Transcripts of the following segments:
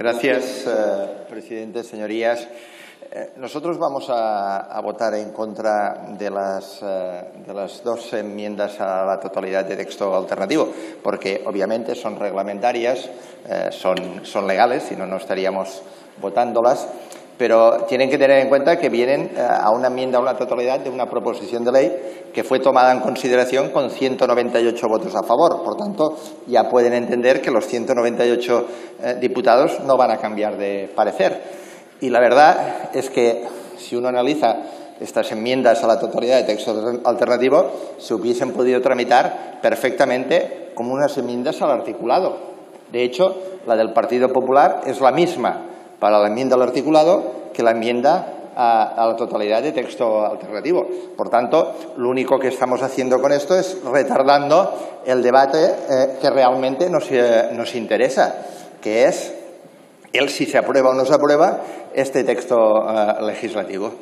Gracias, eh, presidente. Señorías, eh, nosotros vamos a, votar en contra de las, eh, de las dos enmiendas a la totalidad de texto alternativo, porque obviamente son reglamentarias, son, son legales, si no, no estaríamos votándolas pero tienen que tener en cuenta que vienen eh, a una enmienda a una totalidad de una proposición de ley que fue tomada en consideración con 198 votos a favor. Por tanto, ya pueden entender que los 198 eh, diputados no van a cambiar de parecer. Y la verdad es que si uno analiza estas enmiendas a la totalidad de texto alternativo, se hubiesen podido tramitar perfectamente como unas enmiendas al articulado. De hecho, la del Partido Popular es la misma para la enmienda al articulado que la enmienda a, la totalidad de texto alternativo. Por tanto, lo único que estamos haciendo con esto es retardando el debate eh, que realmente nos, eh, nos, interesa, que es el si se aprueba o no se aprueba este texto eh, legislativo.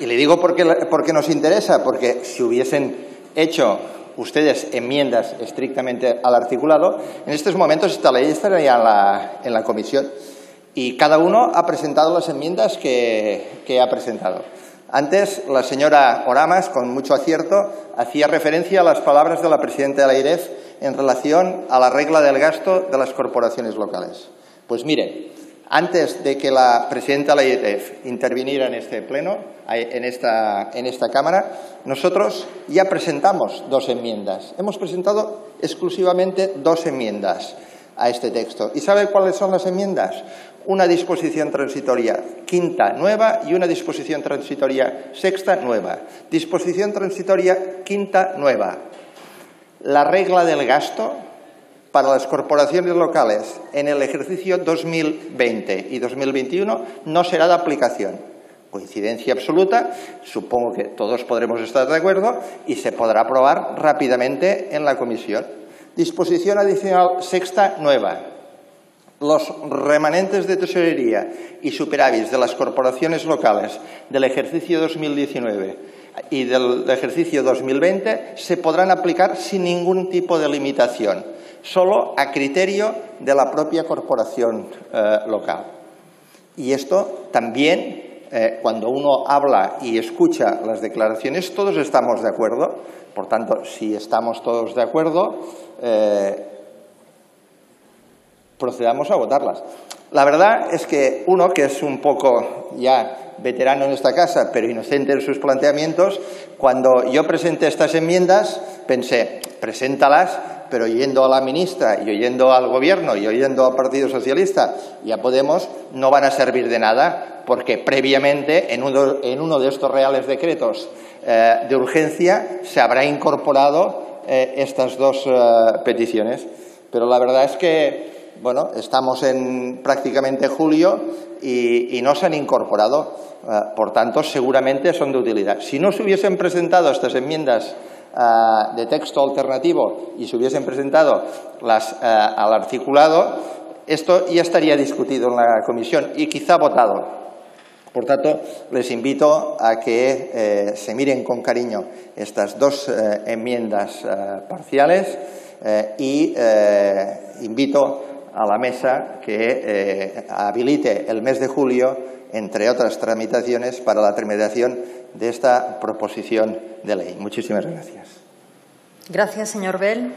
Y le digo por qué, nos interesa, porque si hubiesen hecho ustedes enmiendas estrictamente al articulado, en estos momentos esta ley estaría en la, en la comisión y cada uno ha presentado las enmiendas que, ha presentado. Antes, la señora Oramas, con mucho acierto, hacía referencia a las palabras de la presidenta de la IREF en relación a la regla del gasto de las corporaciones locales. Pues mire, antes de que la presidenta de la IREF interviniera en este pleno, en esta, en esta Cámara, nosotros ya presentamos dos enmiendas. Hemos presentado exclusivamente dos enmiendas a este texto. ¿Y sabe cuáles son las enmiendas? Una disposición transitoria quinta nueva y una disposición transitoria sexta nueva. Disposición transitoria quinta nueva. La regla del gasto para las corporaciones locales en el ejercicio 2020 y 2021 no será de aplicación. Coincidencia absoluta, supongo que todos podremos estar de acuerdo y se podrá aprobar rápidamente en la comisión. Disposición adicional sexta nueva. Los remanentes de tesorería y superávits de las corporaciones locales del ejercicio 2019 y del ejercicio 2020 se podrán aplicar sin ningún tipo de limitación, solo a criterio de la propia corporación eh, local. Y esto también, eh, cuando uno habla y escucha las declaraciones, todos estamos de acuerdo. Por tanto, si estamos todos de acuerdo, eh, procedamos a votarlas. La verdad es que uno, que es un poco ya veterano en esta casa, pero inocente en sus planteamientos, cuando yo presenté estas enmiendas, pensé, preséntalas, pero oyendo a la ministra y oyendo al Gobierno y oyendo al Partido Socialista y a Podemos, no van a servir de nada, porque previamente en uno, de estos reales decretos eh, de urgencia se habrá incorporado eh, estas dos eh, peticiones. Pero la verdad es que, bueno, estamos en prácticamente julio y, no se han incorporado. Eh, por tanto, seguramente son de utilidad. Si no se hubiesen presentado estas enmiendas de texto alternativo y se hubiesen presentado las al articulado, esto ya estaría discutido en la comisión y quizá votado. Por tanto, les invito a que eh, se miren con cariño estas dos eh, enmiendas eh, parciales y invito a la mesa que habilite el mes de julio, entre otras tramitaciones, para la tramitación de esta proposición de ley. Muchísimas gracias. Gracias, señor Bell.